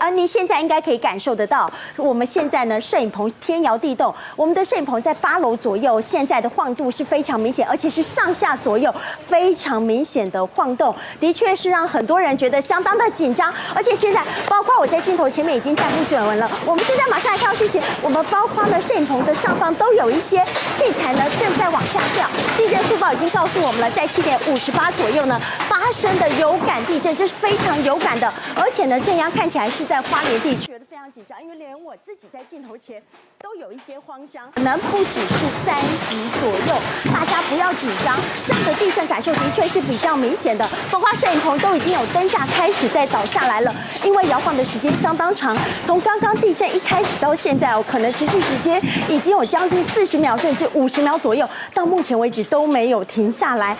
而您现在应该可以感受得到，我们现在呢，摄影棚天摇地动，我们的摄影棚在八楼左右，现在的晃度是非常明显，而且是上下左右非常明显的晃动，的确是让很多人觉得相当的紧张。而且现在，包括我在镜头前面已经站不准稳了，我们现在马上来看到事情，我们包括呢摄影棚的上方都有一些器材呢正在往下掉。地震速报已经告诉我们了，在七点五十八左右呢发生的有感地震，这是非常有感的，而且呢震央看起来是在花莲地区，觉得非常紧张，因为连我自己在镜头前都有一些慌张，可能不只是三级左右，大家不要紧张，这样的地震感受的确是比较明显的，包括摄影棚都已经有灯架开始在倒下来了，因为摇晃的时间相当长，从刚刚地震一开始到现在哦，可能持续时间已经有将近四十秒甚至五十秒左右，到目前为止都没有停下来。